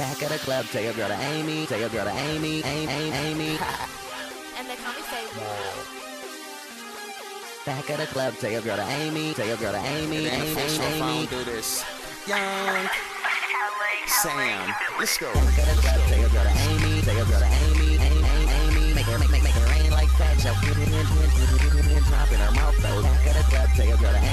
Back at the club, tell your girl to Amy, tell your girl to Amy, Amy, Amy, Amy. And they call me Favorite. Back at the club, tell your girl to Amy, tell your girl to Amy, It ain't Amy, official Amy. don't do this. Young Sam, let's go. Back at the club, tell your girl to Amy, tell your girl to Amy, Amy, Amy, Amy. Make her, make, make, make it rain like fat, yo. Drop in her mouth, though. Back at the club, tell your girl to Amy,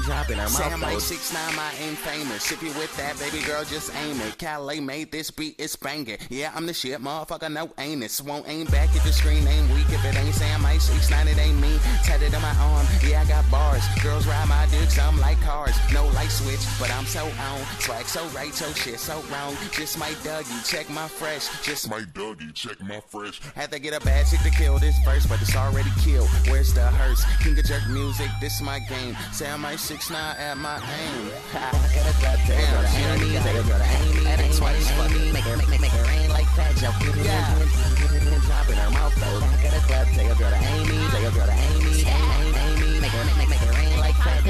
nigga. Drop in her mouth, Sam though. like six nine, I ain't famous. If you with that, baby girl, just aim it. Calais made this beat, it's banging. Yeah, I'm the shit, motherfucker. No anus. Won't aim back if the screen ain't weak. If it ain't Sam Ice six nine, it ain't me. Tatted on my arm, yeah, I got bars. Girls ride my dicks, I'm like cars. No light switch, but I'm so on. Swag so right, so shit so wrong. Just my Dougie, check my fresh. Just My Dougie, check my fresh. had to get a bad chick to kill this first, but it's already killed. Where's the hearse? King of jerk music, this my game. Say I'm my six nine at my aim. Back at the club, tell your girl to Damn, she Amy, already got tell your girl to Amy, Add it Amy, twice. Make her, make, make, rain like fat, yo. Drop in her mouth, though. Back at club, your girl to Amy, tell your girl to Amy, Amy, Amy. Make her, make, make, make rain like fat.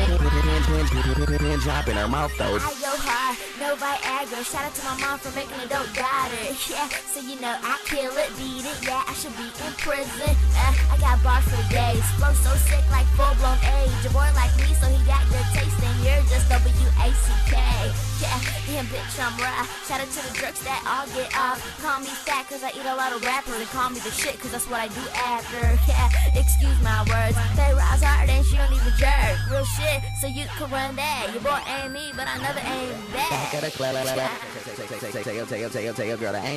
Drop in her mouth, though. Hard, no Viagra. Shout out to my mom for making a dope daughter. Yeah, so you know I kill it, beat it. Yeah, I should be in prison. Uh, I got bars for days. Flow so sick like full blown age. A boy like me, so he got good taste, and you're just W A C K. Yeah, damn bitch, I'm raw. Shout out to the jerks that all get off. Call me fat cause I eat a lot of rappers. And call me the shit cause that's what I do after. Yeah, excuse my words. They rise hard and she don't even jerk. Real shit, so you can run that. Your boy ain't me, but I never aim back. Girl to Amy.